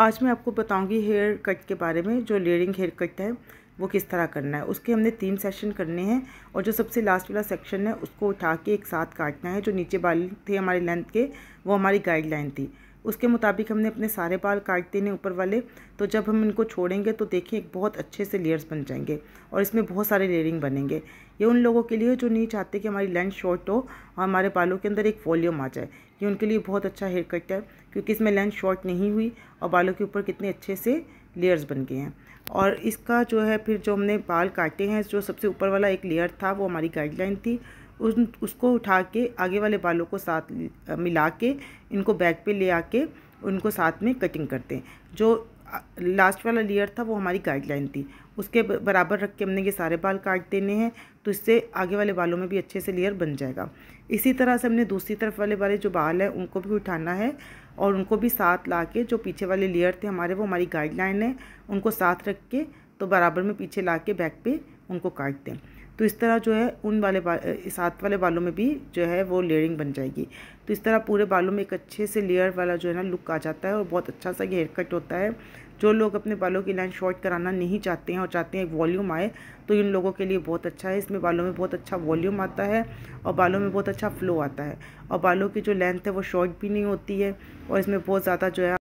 आज मैं आपको बताऊँगी हेयर कट के बारे में, जो लेयरिंग हेयर कट है, वो किस तरह करना है। उसके हमने तीन सेशन करने हैं और जो सबसे लास्ट वाला सेक्शन है, उसको उठा के एक साथ काटना है। जो नीचे बाल थे हमारे लेंथ के, वो हमारी गाइडलाइन थी। उसके मुताबिक हमने अपने सारे बाल काट देने ऊपर वाले। तो जब हम इनको छोड़ेंगे तो देखिए एक बहुत अच्छे से लेयर्स बन जाएँगे और इसमें बहुत सारे लेयरिंग बनेंगे। ये उन लोगों के लिए जो नहीं चाहते कि हमारी लेंथ शॉर्ट हो और हमारे बालों के अंदर एक वॉल्यूम आ जाए, ये उनके लिए बहुत अच्छा हेयर कट है, क्योंकि इसमें लेंथ शॉर्ट नहीं हुई और बालों के ऊपर कितने अच्छे से लेयर्स बन गए हैं। और इसका जो है फिर जो हमने बाल काटे हैं, जो सबसे ऊपर वाला एक लेयर था, वो हमारी गाइडलाइन थी। उन उसको उठा के आगे वाले बालों को साथ मिला के इनको बैक पे ले आके उनको साथ में कटिंग करते हैं। जो लास्ट वाला लेयर था वो हमारी गाइडलाइन थी। उसके बराबर रख के हमने ये सारे बाल काट देने हैं तो इससे आगे वाले बालों में भी अच्छे से लेयर बन जाएगा। इसी तरह से हमने दूसरी तरफ़ वाले वाले जो बाल हैं, उनको भी उठाना है और उनको भी साथ ला के जो पीछे वाले लेयर थे हमारे, वो हमारी गाइडलाइन है, उनको साथ रख के तो बराबर में पीछे ला के बैक पे उनको काट दें तो इस तरह जो है उन वाले साथ वाले बालों में भी जो है वो लेयरिंग बन जाएगी। तो इस तरह पूरे बालों में एक अच्छे से लेयर वाला जो है ना लुक आ जाता है और बहुत अच्छा सा हेयर कट होता है। जो लोग अपने बालों की लाइन शॉर्ट कराना नहीं चाहते हैं और चाहते हैं एक वॉल्यूम आए तो इन लोगों के लिए बहुत अच्छा है। इसमें बालों में बहुत अच्छा वॉल्यूम आता है और बालों में बहुत अच्छा फ्लो आता है। और बालों की जो लेंथ है वो शॉर्ट भी नहीं होती है और इसमें बहुत ज़्यादा जो है